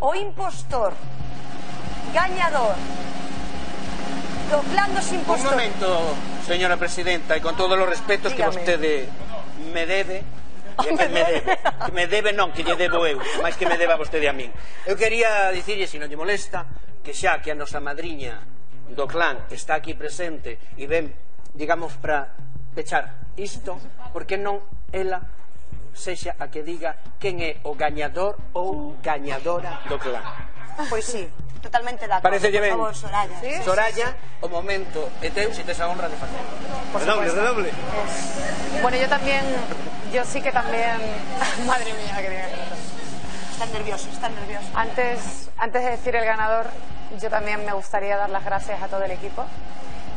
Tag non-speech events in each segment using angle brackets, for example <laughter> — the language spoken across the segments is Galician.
o impostor gañador do plan dos impostores. Un momento, señora presidenta, e con todos os respetos Dígame. que vostede me debe, <laughs> que me, me debe, que me debe non, que lle debo eu, máis que me deba vostede a min. Eu quería dicirlle, se non lle molesta, que xa que a nosa madriña do clan está aquí presente e ven, digamos, para pechar isto, porque non ela sexa a que diga quen é o gañador ou gañadora do clan. Pois sí, totalmente da Parece que ben. Favor, Soraya. ¿Sí? Soraya, sí, sí. o momento é teu se tes a honra de facelo. Redoble, redoble. Bueno, yo también, yo sí que también... <laughs> Madre mía, que diga. Están nerviosos, están nerviosos. Antes, antes de decir el ganador, yo también me gustaría dar las gracias a todo el equipo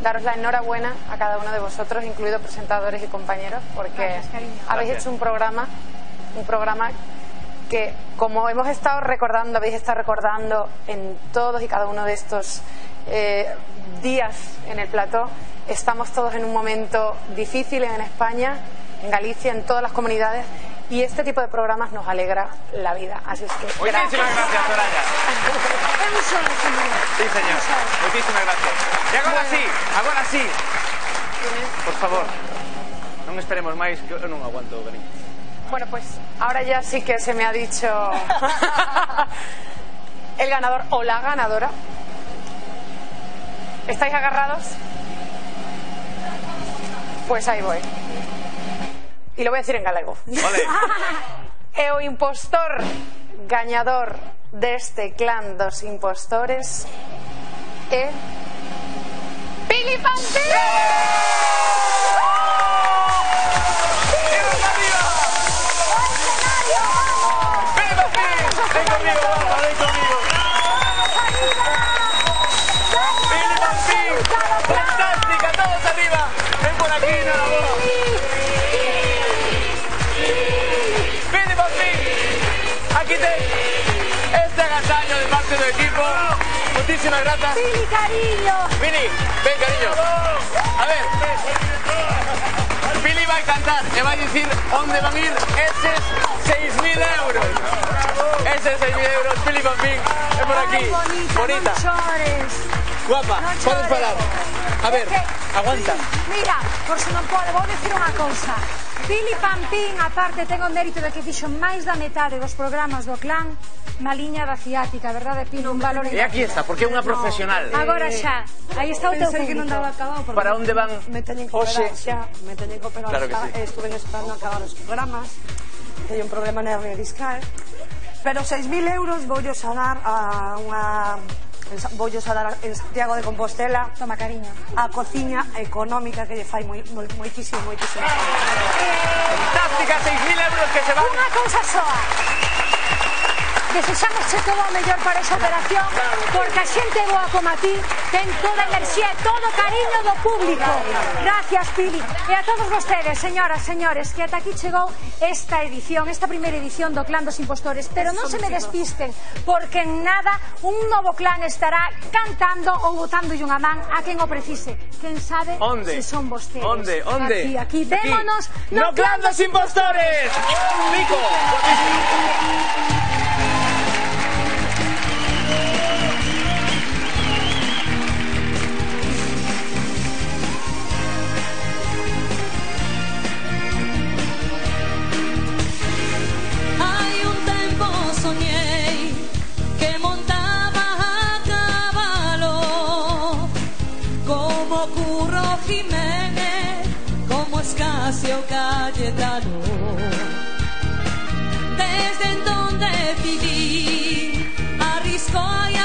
Daros la enhorabuena a cada uno de vosotros, incluidos presentadores y compañeros, porque habéis Gracias. hecho un programa, un programa que, como hemos estado recordando, habéis estado recordando en todos y cada uno de estos eh, días en el plató, estamos todos en un momento difícil en España, en Galicia, en todas las comunidades, y este tipo de programas nos alegra la vida. Así es que Muchísimas gracias, Soraya. Sí, señor. Muchísimas gracias. E agora sí, agora sí. Por favor, non esperemos máis que eu non aguanto venir. Bueno, pues ahora ya sí que se me ha dicho <laughs> el ganador o la ganadora. ¿Estáis agarrados? Pues ahí voy. e lo voy a decir en galego. Vale. e o impostor gañador deste clan dos impostores é Pili Pantín! Este, este agasaño de parte del equipo. Muchísimas gracias. Vini, cariño. Vini, ven, cariño. A ver. Billy va a cantar, le va a decir dónde van a ir esos 6.000 euros. Esos 6.000 euros, Billy Van Pink, es por aquí. Bonita. Guapa, no puedes parar. A ver, aguanta. Mira, por si no puedo, voy a decir una cosa. Fili Pampín, a parte, ten o mérito de que fixo máis da metade dos programas do clan na liña da ciática, verdade, Pino? Un valor E aquí está, porque é unha profesional. No. Agora xa, aí está o teu Pensei que non daba acabado. Porque Para onde van? Me teñen que operar, xa, me teñen que operar. Claro que sí. Estuve esperando acabar os programas. Teño un problema nervio discal. Pero 6.000 euros voullos a dar a unha vollos a dar en Santiago de Compostela Toma cariño. A cociña económica que lle fai moi, moi, moitísimo, moitísimo. Fantástica, 6.000 euros que se van. Unha cousa soa desexámosche todo o mellor para esa operación porque a xente boa como a ti ten toda a enerxía e todo o cariño do público. Gracias, Pili. E a todos vostedes, señoras, señores, que ata aquí chegou esta edición, esta primeira edición do Clan dos Impostores. Pero non se me despisten, porque en nada un novo clan estará cantando ou botando unha man a quen o precise. Quen sabe onde? se son vostedes. Onde? Onde? Aquí, aquí. Vémonos no, no Clan dos Impostores. Impostores. Nico, Jiménez, como Escasio Cayetano. Desde en donde viví, arriscó y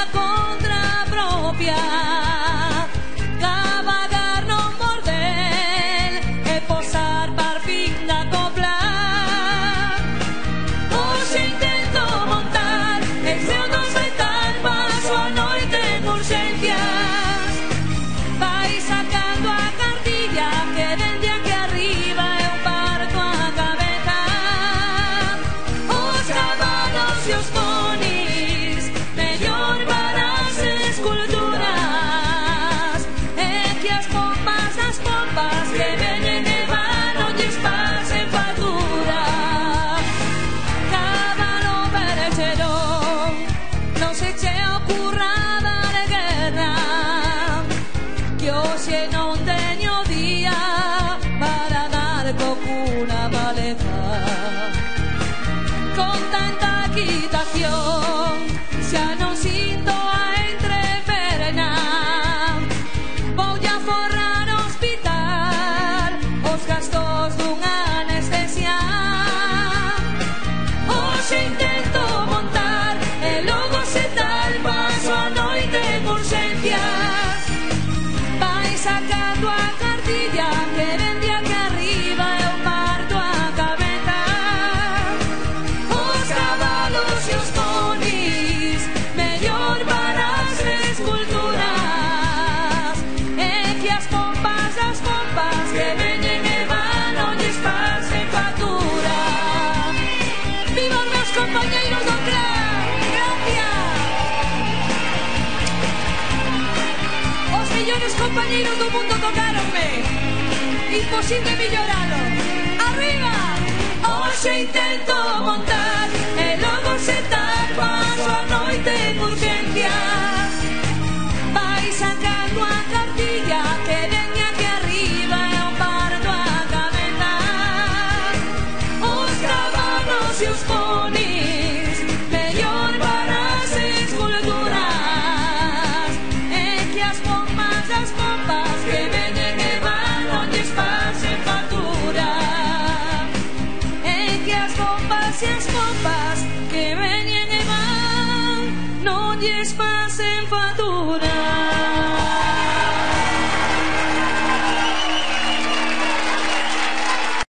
mellores compañeros do mundo tocaronme. Imposible milloralo Arriba! Hoxe intento montar e logo sentar gracias copas